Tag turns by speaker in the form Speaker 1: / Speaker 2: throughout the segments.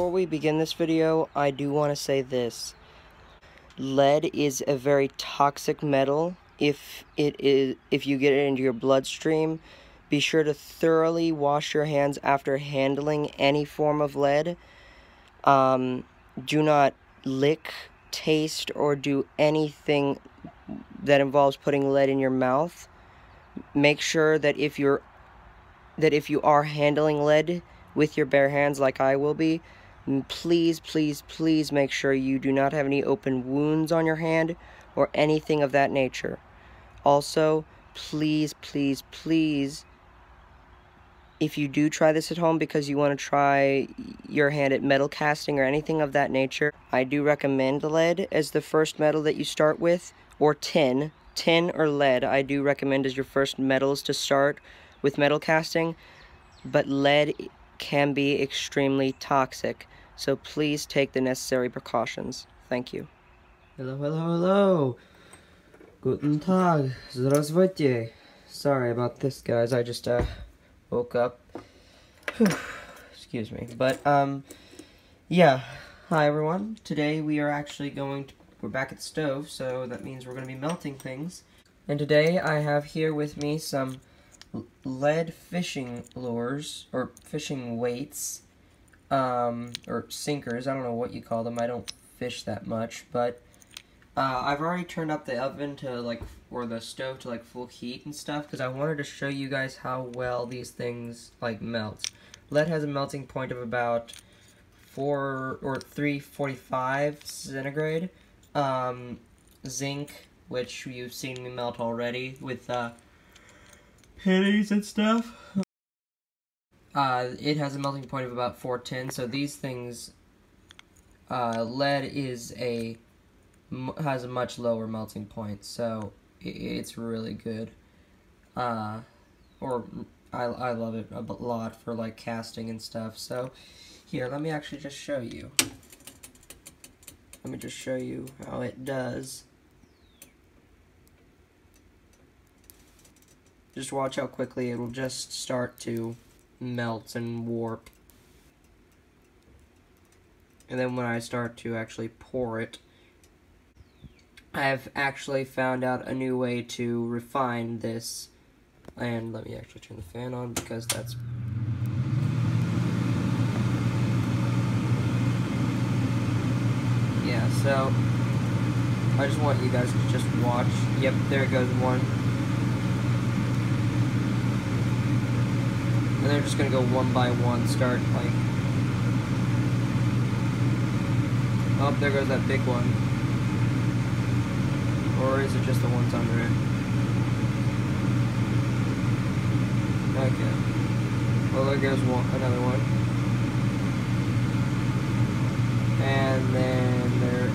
Speaker 1: Before we begin this video, I do want to say this. Lead is a very toxic metal. If it is if you get it into your bloodstream, be sure to thoroughly wash your hands after handling any form of lead. Um, do not lick, taste, or do anything that involves putting lead in your mouth. Make sure that if you're that if you are handling lead with your bare hands like I will be, Mm, please, please, please make sure you do not have any open wounds on your hand or anything of that nature. Also, please, please, please, if you do try this at home because you want to try your hand at metal casting or anything of that nature, I do recommend lead as the first metal that you start with, or tin. Tin or lead, I do recommend as your first metals to start with metal casting, but lead can be extremely toxic, so please take the necessary precautions. Thank you.
Speaker 2: Hello, hello, hello. Guten Tag. Здравствуйте. Sorry about this, guys. I just, uh, woke up. Excuse me. But, um, yeah. Hi, everyone. Today we are actually going to, we're back at the stove, so that means we're going to be melting things. And today I have here with me some lead fishing lures, or fishing weights, um, or sinkers, I don't know what you call them, I don't fish that much, but, uh, I've already turned up the oven to, like, or the stove to, like, full heat and stuff, because I wanted to show you guys how well these things, like, melt. Lead has a melting point of about 4 or 345 centigrade, um, zinc, which you've seen me melt already with, uh, pennies and stuff. Uh, it has a melting point of about 410, so these things, uh, lead is a, has a much lower melting point, so it's really good. Uh, or, I, I love it a lot for, like, casting and stuff, so, here, let me actually just show you. Let me just show you how it does. Just watch how quickly it'll just start to melt and warp. And then when I start to actually pour it, I've actually found out a new way to refine this. And let me actually turn the fan on because that's... Yeah, so I just want you guys to just watch. Yep, there goes one. And they're just gonna go one by one, start like... Oh, there goes that big one. Or is it just the ones under it? Okay. Well, there goes one, another one. And then there...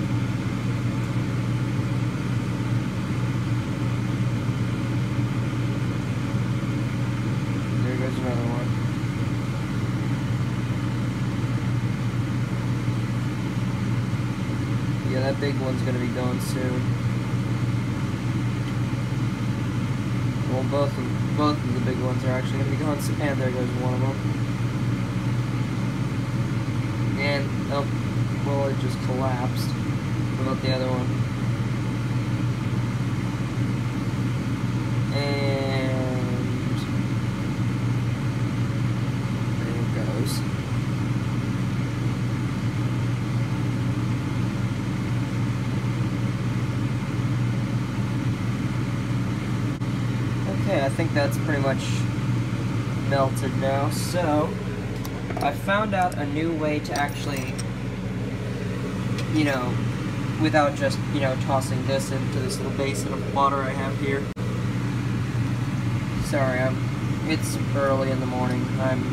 Speaker 2: There goes another one. Yeah, that big one's gonna be going soon. Well, both of, both of the big ones are actually gonna be going soon. And there goes one of them. And, oh, well, it just collapsed. What about the other one? And there it goes. Okay, I think that's pretty much melted now. So, I found out a new way to actually, you know, without just, you know, tossing this into this little basin of water I have here. Sorry, I'm, it's early in the morning. I'm,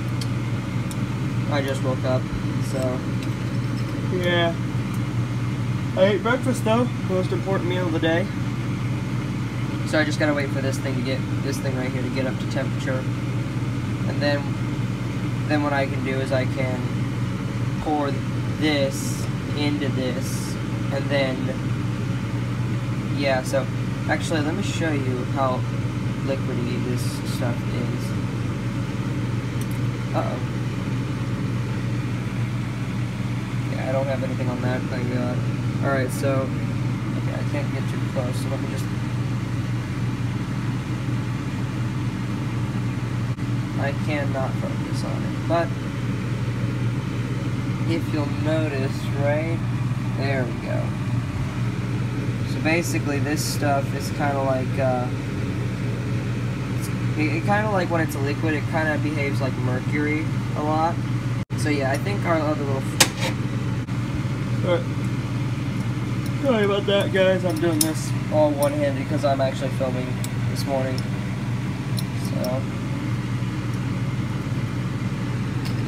Speaker 2: I just woke up, so, yeah. I ate breakfast though, most important meal of the day. So I just gotta wait for this thing to get, this thing right here to get up to temperature. And then, then what I can do is I can pour this into this, and then, yeah, so, actually let me show you how liquidy this stuff is. Uh-oh. I don't have anything on that, thank God. Alright, so, okay, I can't get too close, so let me just I cannot focus on it. But if you'll notice, right, there we go. So basically this stuff is kind of like, uh, it, it kind of like when it's a liquid, it kind of behaves like mercury a lot. So yeah, I think our other little... Alright. Sorry about that, guys. I'm doing this all one-handed because I'm actually filming this morning. So...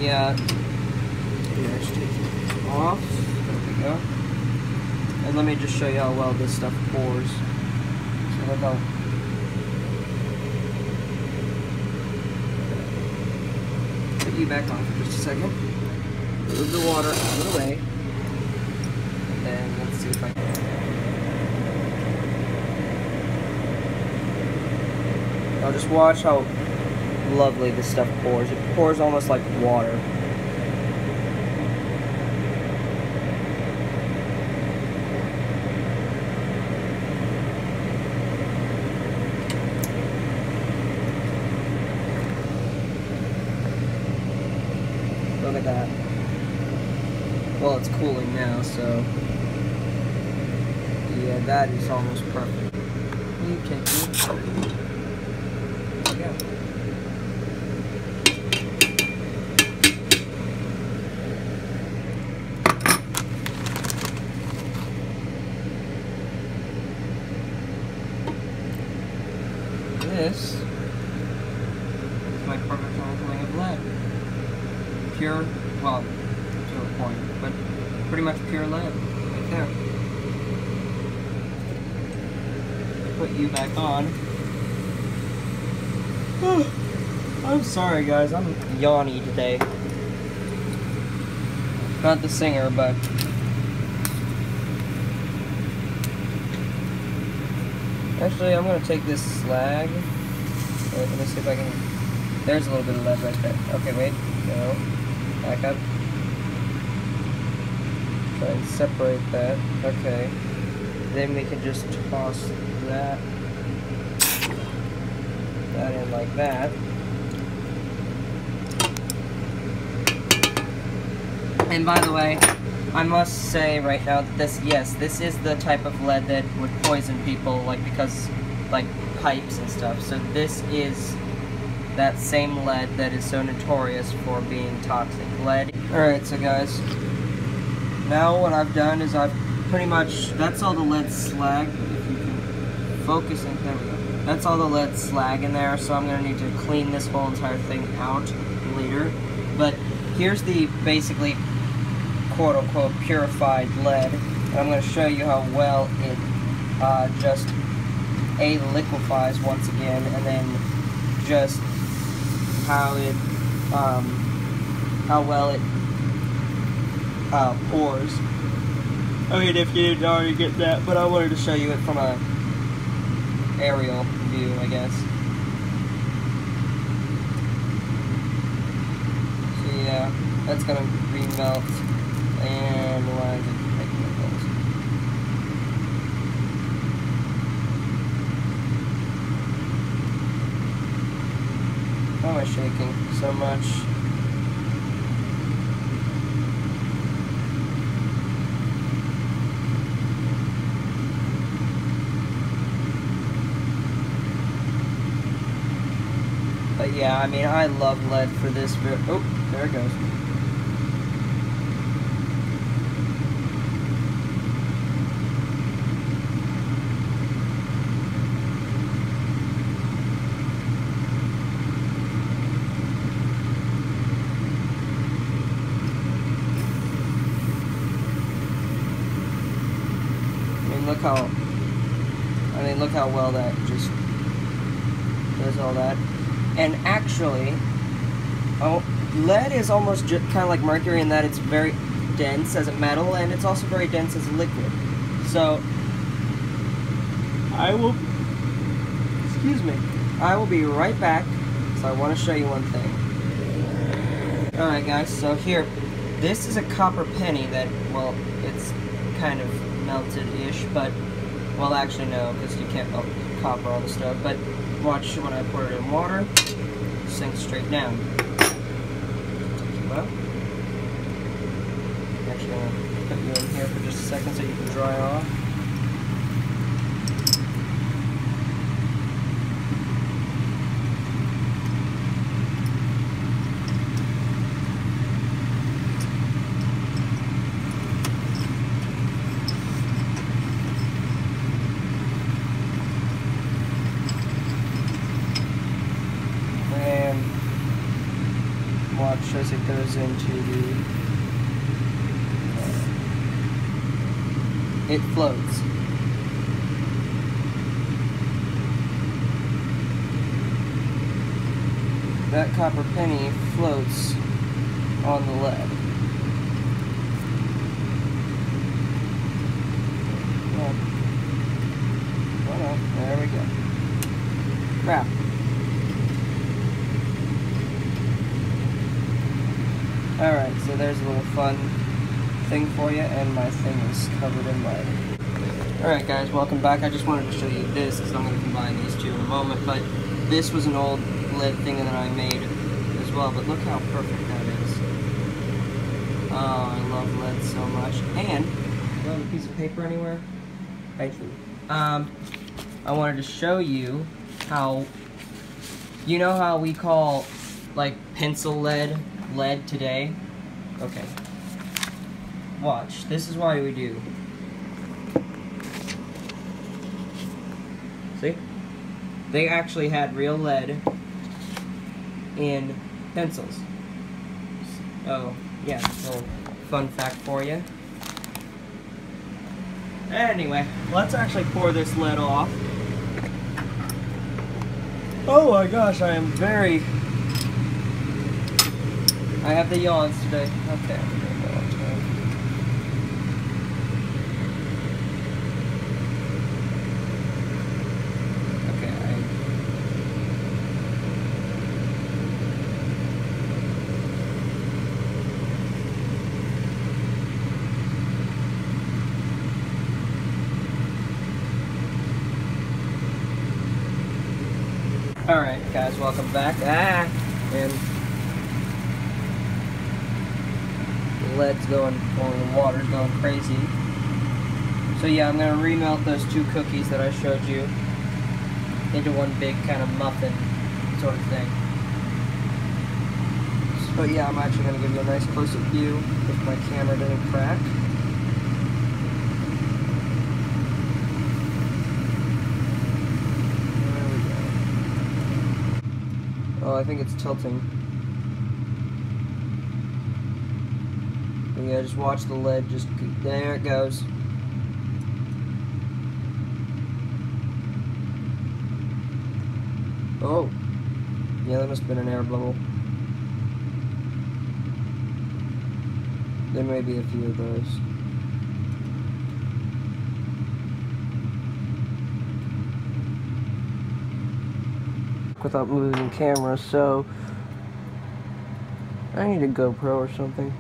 Speaker 2: Yeah. Yeah, just take it off. There we go. And let me just show you how well this stuff pours. So how put you back on for just a second. Move the water out of the way. And then let's see if I can. Now just watch how lovely this stuff pours. It pours almost like water. Look at that. Well, it's cooling now, so... Yeah, that is almost perfect. You can do it. Yeah. This my perfect handling of lead. Pure, well, to a point, but pretty much pure lead, right there. Put you back on. I'm sorry guys, I'm yawny today. Not the singer, but Actually, I'm gonna take this slag. Let me see if I can. There's a little bit of lead right there. Okay, wait. No. Back up. Try and separate that. Okay. Then we can just toss that. That in like that. And by the way, I must say right now that this, yes, this is the type of lead that would poison people, like, because, like, pipes and stuff. So this is that same lead that is so notorious for being toxic. Lead. Alright, so guys, now what I've done is I've pretty much, that's all the lead slag, if you can focus in, there we go. That's all the lead slag in there, so I'm going to need to clean this whole entire thing out later. But here's the, basically, quote-unquote purified lead and I'm going to show you how well it uh, just a liquefies once again and then just how it um, how well it uh, pours. I mean if you didn't already get that but I wanted to show you it from a aerial view I guess. So yeah that's gonna remelt and Why am I shaking so much? But yeah, I mean, I love lead for this. Oh, there it goes. Look how, I mean, look how well that just does all that. And actually, oh, lead is almost kind of like mercury in that it's very dense as a metal, and it's also very dense as a liquid. So, I will, excuse me, I will be right back, so I want to show you one thing. Alright guys, so here, This is a copper penny that, well, it's kind of melted-ish, but, well, actually no, because you can't melt copper on the stove, but watch when I pour it in water, it sinks straight down. Well, actually I'm gonna put you in here for just a second so you can dry off. As it goes into the uh, it floats. That copper penny floats on the lead. Oh, oh, there we go. Crap Alright, so there's a little fun thing for you, and my thing is covered in lead. Alright guys, welcome back. I just wanted to show you this, because I'm going to combine these two in a moment, but this was an old lead thing that I made as well, but look how perfect that is. Oh, I love lead so much. And, do have a piece of paper anywhere? I do. Um, I wanted to show you how, you know how we call, like, pencil lead lead today. Okay. Watch. This is why we do. See? They actually had real lead in pencils. Oh, yeah. Fun fact for you. Anyway, let's actually pour this lead off. Oh my gosh, I am very I have the yawns today. Okay. Alright guys, welcome back. Ah! And lead's going, or the water's going crazy. So yeah, I'm going to remelt those two cookies that I showed you into one big kind of muffin sort of thing. But yeah, I'm actually going to give you a nice close-up view if my camera doesn't crack. Oh, I think it's tilting. Yeah, just watch the lead. Just there it goes. Oh, yeah, that must have been an air bubble. There may be a few of those. Without moving the camera, so I need a GoPro or something.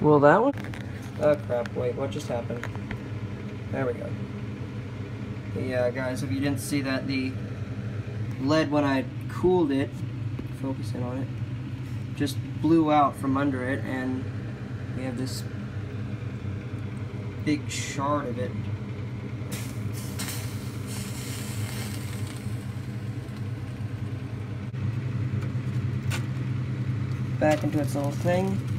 Speaker 2: Will that one? Oh crap, wait, what just happened? There we go. Yeah, uh, guys, if you didn't see that, the lead when I cooled it, focusing on it, just blew out from under it, and we have this big shard of it. Back into its little thing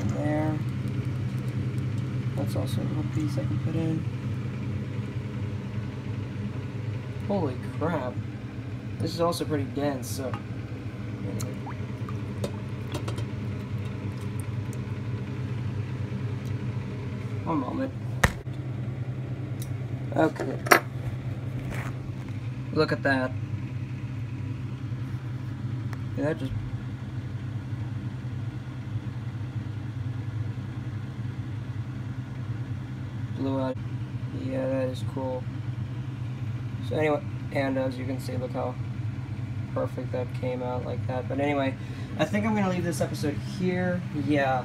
Speaker 2: in there. That's also a little piece I can put in. Holy crap. This is also pretty dense, so... Anyway. One moment. Okay. Look at that. Yeah, that just blew out. Yeah, that is cool. So anyway, and as you can see, look how perfect that came out like that. But anyway, I think I'm going to leave this episode here. Yeah.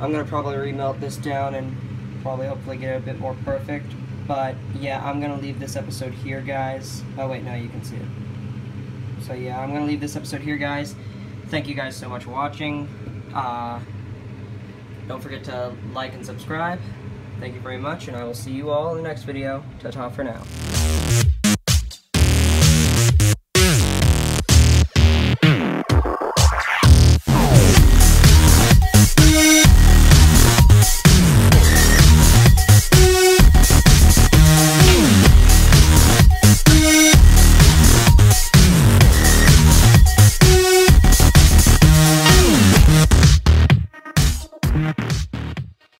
Speaker 2: I'm going to probably remelt this down and probably hopefully get it a bit more perfect. But yeah, I'm going to leave this episode here, guys. Oh wait, no, you can see it. So yeah, I'm going to leave this episode here, guys. Thank you guys so much for watching. Uh, don't forget to like and subscribe. Thank you very much, and I will see you all in the next video. Ta-ta for now.